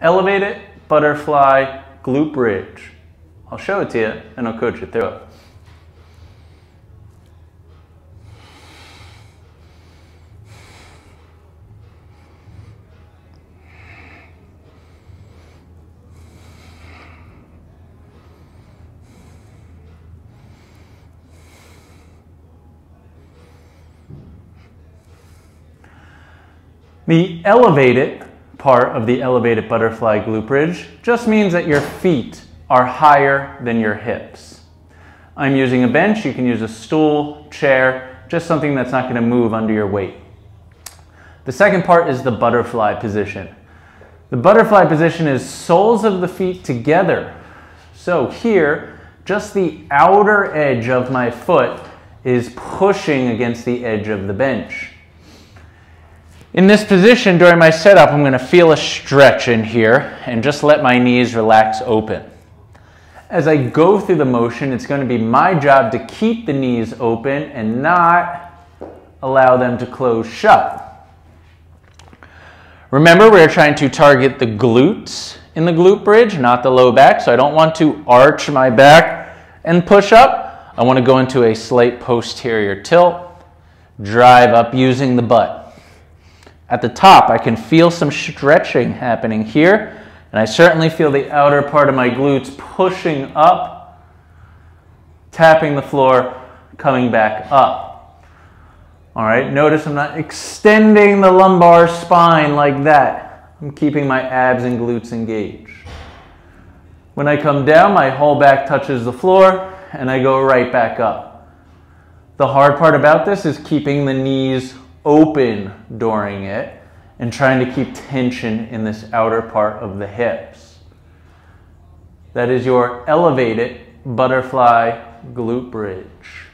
elevated butterfly glute bridge. I'll show it to you and I'll coach you through it. The elevated part of the elevated butterfly glute bridge just means that your feet are higher than your hips. I'm using a bench, you can use a stool, chair, just something that's not gonna move under your weight. The second part is the butterfly position. The butterfly position is soles of the feet together. So here, just the outer edge of my foot is pushing against the edge of the bench. In this position during my setup, I'm going to feel a stretch in here and just let my knees relax open. As I go through the motion, it's going to be my job to keep the knees open and not allow them to close shut. Remember, we're trying to target the glutes in the glute bridge, not the low back. So I don't want to arch my back and push up. I want to go into a slight posterior tilt, drive up using the butt. At the top, I can feel some stretching happening here, and I certainly feel the outer part of my glutes pushing up, tapping the floor, coming back up. All right, notice I'm not extending the lumbar spine like that. I'm keeping my abs and glutes engaged. When I come down, my whole back touches the floor, and I go right back up. The hard part about this is keeping the knees open during it and trying to keep tension in this outer part of the hips. That is your elevated butterfly glute bridge.